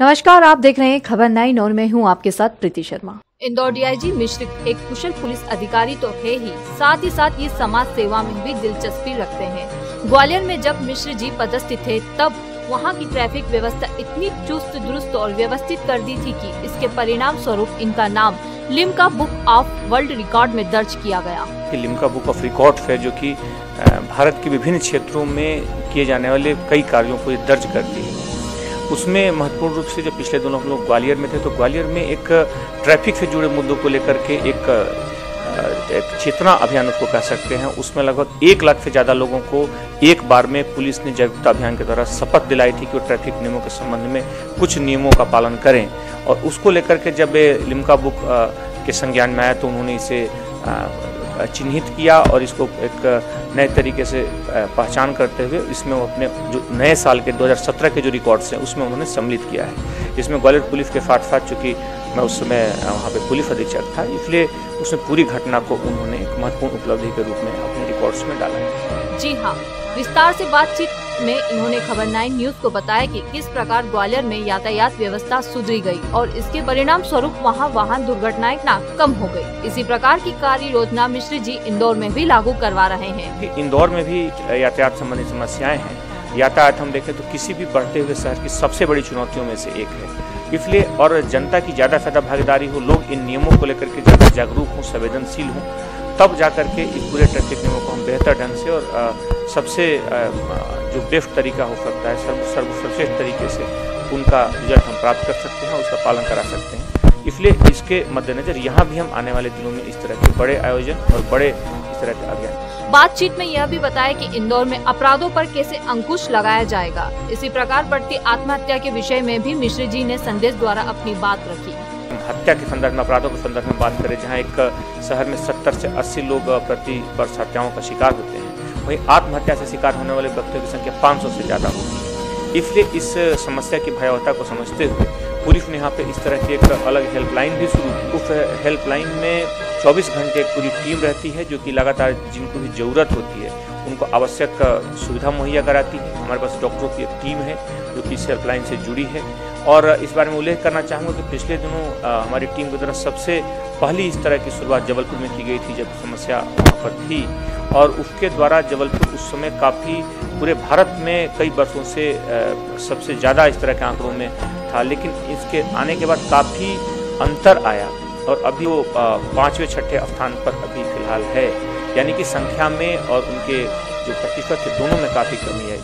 नमस्कार आप देख रहे हैं खबर नाइन और मैं हूँ आपके साथ प्रीति शर्मा। इंदौर डीआईजी मिश्र एक कुशल पुलिस अधिकारी तो है ही। साथ ही साथ ये समाज सेवा में भी दिलचस्पी रखते हैं। ग्वालियर में जब मिश्र जी पदस्थित थे तब वहाँ की ट्रैफ़िक व्यवस्था इतनी चुस्त दुरुस्त और व्यवस्थित कर दी थी कि इसके परिणाम स्वरूप इनका नाम Limca book of world record में दर्ज किया गया। लिम्का बुक ऑफ़ रिकॉर्ड है जो कि भारत के विभिन्न क्षेत्रों में किए जाने वाले कई कार्यों को दर्ज करती है। उसमें महत्वपूर्ण रूप से जब पिछले दोनों हम लोग ग्वालियर में थे तो ग्वालियर में एक ट्रैफ़िक से जुड़े मुद्दों को लेकर के एक एक चेतना अभियान उसको कह सकते हैं। उसमें लगभग एक लाख से ज़्यादा लोगों को एक बार में पुलिस ने जागरूकता अभियान के द्वारा शपथ दिलाई थी कि वो ट्रैफ़िक नियमों के संबंध में कुछ नियमों का पालन करें। और उसको लेकर के जब लिमका बुक के संज्ञान में आया तो उन्होंने इसे चिन्हित किया और इसको एक नए तरीके से पहचान करते हुए इसमें वो अपने जो नए साल के 2017 के जो रिकॉर्ड्स हैं, उसमें उन्होंने सम्मिलित किया है। इसमें ग्वालियर पुलिस के साथ साथ चूँकि मैं उस समय वहाँ पे पुलिस अधीक्षक था, इसलिए उसमें पूरी घटना को उन्होंने एक महत्वपूर्ण उपलब्धि के रूप में अपने रिकॉर्ड्स में डाला है। जी हाँ। विस्तार से बातचीत में इन्होंने खबर नाइन न्यूज़ को बताया कि किस प्रकार ग्वालियर में यातायात व्यवस्था सुधरी गई और इसके परिणाम स्वरूप वहाँ वाहन दुर्घटनाएँ ना कम हो गई। इसी प्रकार की कार्य योजना मिश्र जी इंदौर में भी लागू करवा रहे हैं। इंदौर में भी यातायात संबंधी समस्याएँ हैं। यातायात हम देखें तो किसी भी बढ़ते हुए शहर की सबसे बड़ी चुनौतियों में से एक है। इसलिए और जनता की ज़्यादा से ज़्यादा भागीदारी हो, लोग इन नियमों को लेकर के ज़्यादा जागरूक हों, संवेदनशील हों। तब जा कर के इस पूरे ट्रैफ़िक नियमों को हम बेहतर ढंग से और सबसे जो बेस्ट तरीका हो सकता है, सर्व, सर्वश्रेष्ठ तरीके से उनका रिज़ल्ट हम प्राप्त कर सकते हैं उसका पालन करा सकते हैं। इसलिए इसके मद्देनजर यहाँ भी हम आने वाले दिनों में इस तरह के बड़े आयोजन और बड़े इस तरह के अभियान। बातचीत में यह भी बताया कि इंदौर में अपराधों पर कैसे अंकुश लगाया जाएगा। इसी प्रकार बढ़ती आत्महत्या के विषय में भी मिश्र जी ने संदेश द्वारा अपनी बात रखी। हत्या के संदर्भ में, अपराधों के संदर्भ में बात करें, जहाँ एक शहर में 70 से 80 लोग प्रति वर्ष हत्याओं का शिकार होते हैं, वहीं आत्महत्या से शिकार होने वाले व्यक्तियों की संख्या 500 से ज़्यादा होती है इसलिए इस समस्या की भयावहता को समझते हुए पुलिस ने यहाँ पे इस तरह की एक अलग हेल्पलाइन भी शुरू की। उस हेल्पलाइन में 24 घंटे पूरी टीम रहती है, जो कि लगातार जिनको भी ज़रूरत होती है, उनको आवश्यक सुविधा मुहैया कराती है। हमारे पास डॉक्टरों की एक टीम है, जो कि इस हेल्पलाइन से जुड़ी है। और इस बारे में उल्लेख करना चाहूँगा कि पिछले दिनों हमारी टीम की तरफ़ सबसे पहली इस तरह की शुरुआत जबलपुर में की गई थी, जब समस्या वहाँ पर थी। और उसके द्वारा जबलपुर उस समय काफ़ी पूरे भारत में कई वर्षों से सबसे ज़्यादा इस तरह के आंकड़ों में था, लेकिन इसके आने के बाद काफ़ी अंतर आया और अभी वो पाँचवें छठे स्थान पर अभी फ़िलहाल है। यानी कि संख्या में और उनके जो प्रतिशत है दोनों में काफ़ी कमी है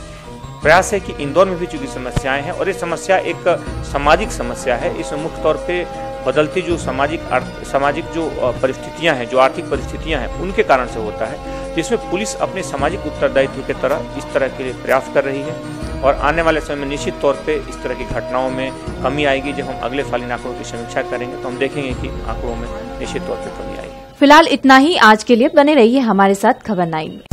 प्रयास है कि इंदौर में भी चूँकि समस्याएँ हैं और ये समस्या एक सामाजिक समस्या है इसमें मुख्य तौर पे बदलती जो सामाजिक सामाजिक जो परिस्थितियाँ हैं, जो आर्थिक परिस्थितियाँ हैं, उनके कारण से होता है। जिसमें पुलिस अपने सामाजिक उत्तरदायित्व के तरह इस तरह के लिए प्रयास कर रही है और आने वाले समय में निश्चित तौर पे इस तरह की घटनाओं में कमी आएगी। जब हम अगले साल इन आंकड़ों की समीक्षा करेंगे तो हम देखेंगे कि आंकड़ों में निश्चित तौर पर कमी आएगी। फ़िलहाल इतना ही, आज के लिए बने रहिए हमारे साथ खबर नाइन में।